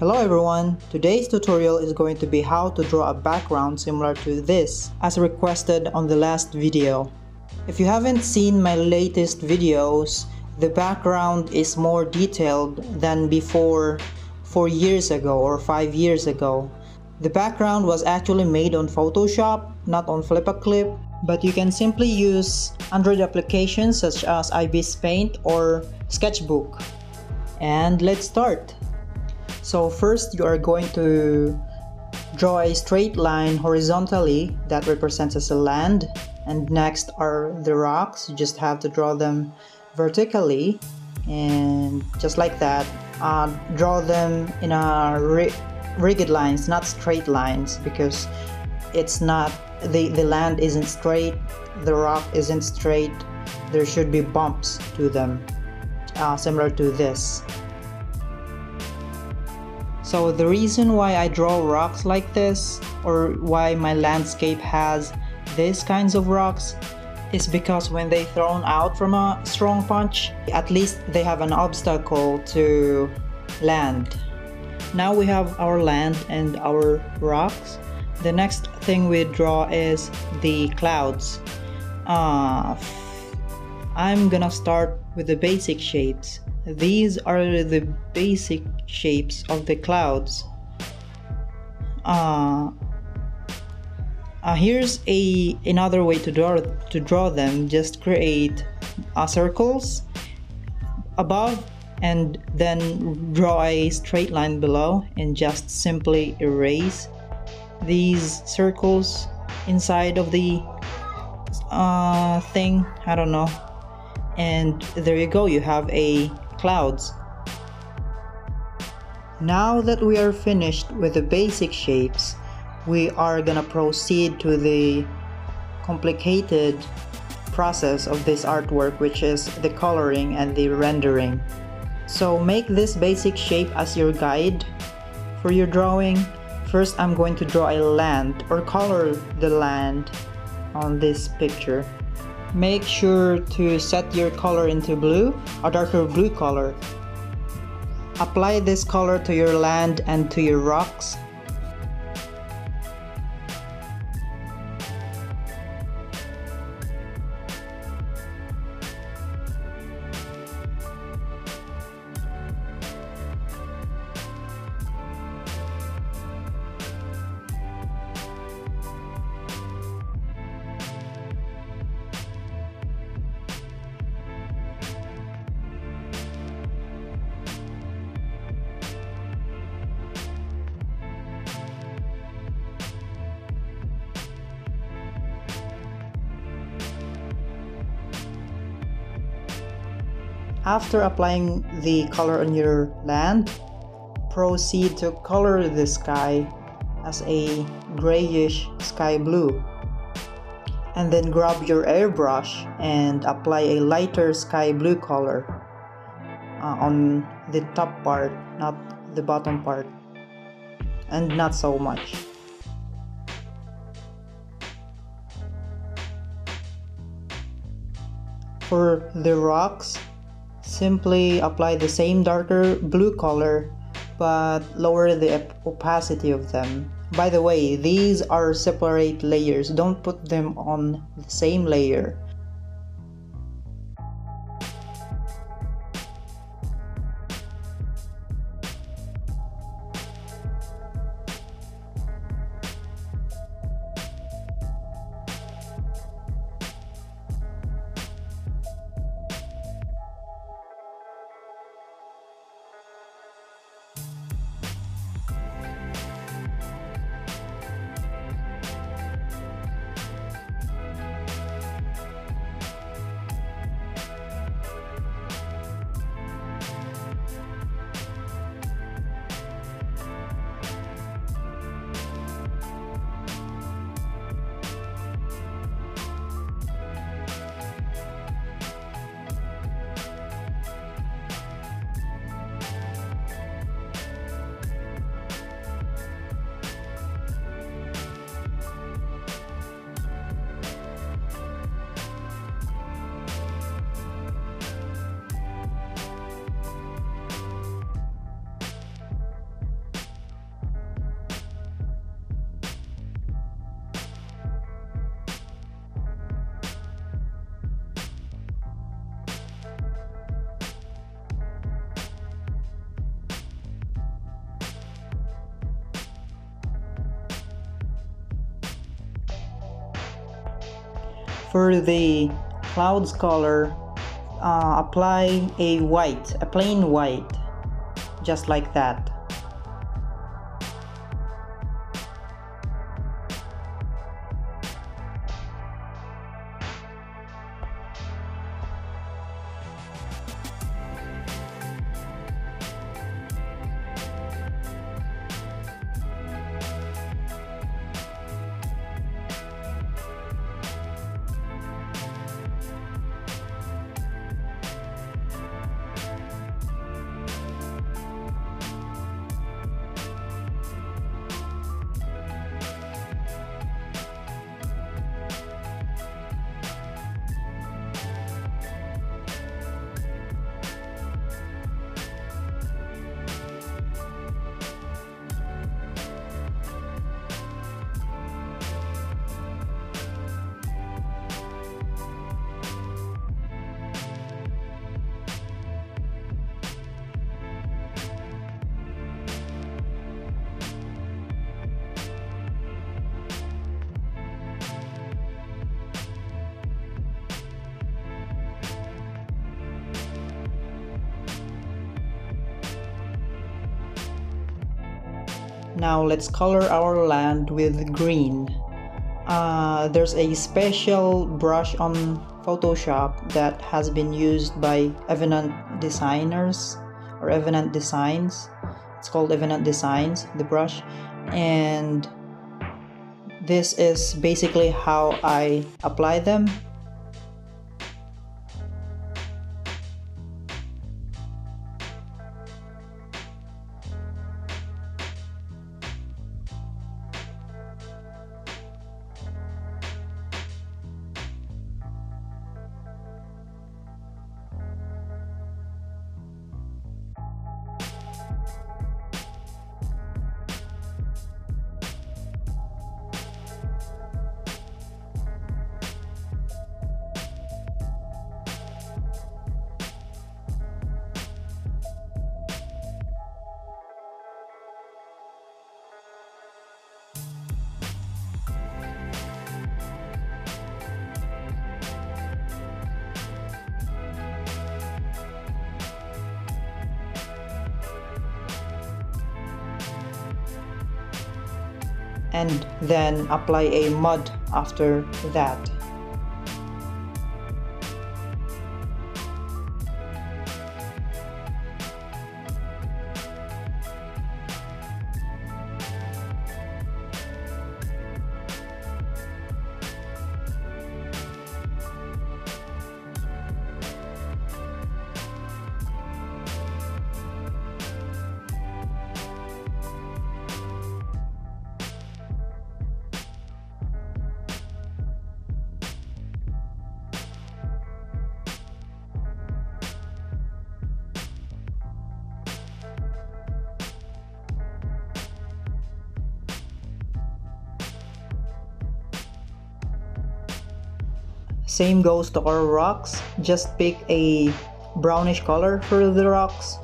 Hello everyone! Today's tutorial is going to be how to draw a background similar to this as requested on the last video. If you haven't seen my latest videos, the background is more detailed than before 4 years ago or 5 years ago. The background was actually made on Photoshop, not on Clip, but you can simply use Android applications such as IBIS Paint or Sketchbook. And let's start. So first you are going to draw a straight line horizontally that represents as a land. And next are the rocks. You just have to draw them vertically. And just like that uh, draw them in a rigid lines not straight lines because it's not the the land isn't straight the rock isn't straight. There should be bumps to them uh, similar to this so the reason why I draw rocks like this or why my landscape has these kinds of rocks is because when they are thrown out from a strong punch, at least they have an obstacle to land. Now we have our land and our rocks. The next thing we draw is the clouds. Uh, I'm gonna start with the basic shapes. These are the basic shapes of the clouds. Uh, uh, here's a another way to draw to draw them. Just create uh, circles above and then draw a straight line below and just simply erase these circles inside of the uh, thing. I don't know. And there you go. You have a clouds. Now that we are finished with the basic shapes, we are gonna proceed to the complicated process of this artwork which is the coloring and the rendering. So make this basic shape as your guide for your drawing. First I'm going to draw a land or color the land on this picture. Make sure to set your color into blue, a darker blue color. Apply this color to your land and to your rocks After applying the color on your land, proceed to color the sky as a grayish sky blue. And then grab your airbrush and apply a lighter sky blue color uh, on the top part, not the bottom part. And not so much. For the rocks, Simply apply the same darker blue color but lower the opacity of them. By the way, these are separate layers. Don't put them on the same layer. For the clouds color, uh, apply a white, a plain white, just like that. Now let's color our land with green. Uh, there's a special brush on Photoshop that has been used by Evenant designers or Evenant Designs. It's called Evenant Designs, the brush. And this is basically how I apply them and then apply a mud after that. Same goes to our rocks. Just pick a brownish color for the rocks.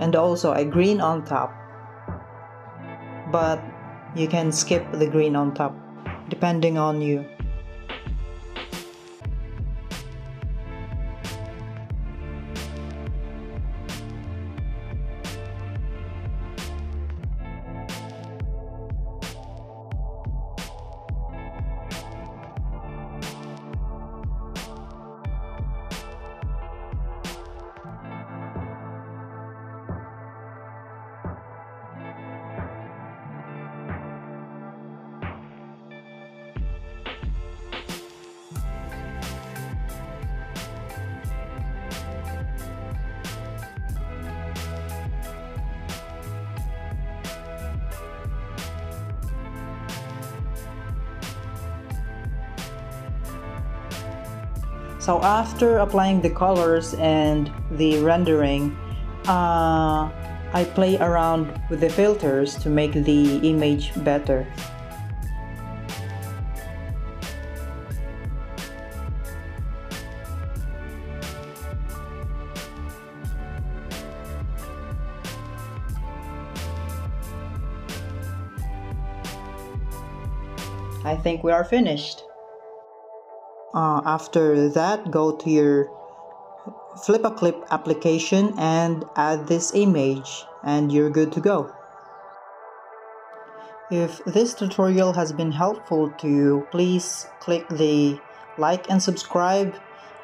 And also a green on top. But you can skip the green on top depending on you So after applying the colors and the rendering, uh, I play around with the filters to make the image better. I think we are finished. Uh, after that, go to your FlipaClip application and add this image and you're good to go. If this tutorial has been helpful to you, please click the like and subscribe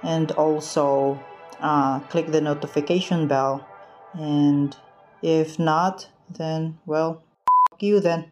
and also uh, click the notification bell. And if not, then well, you then.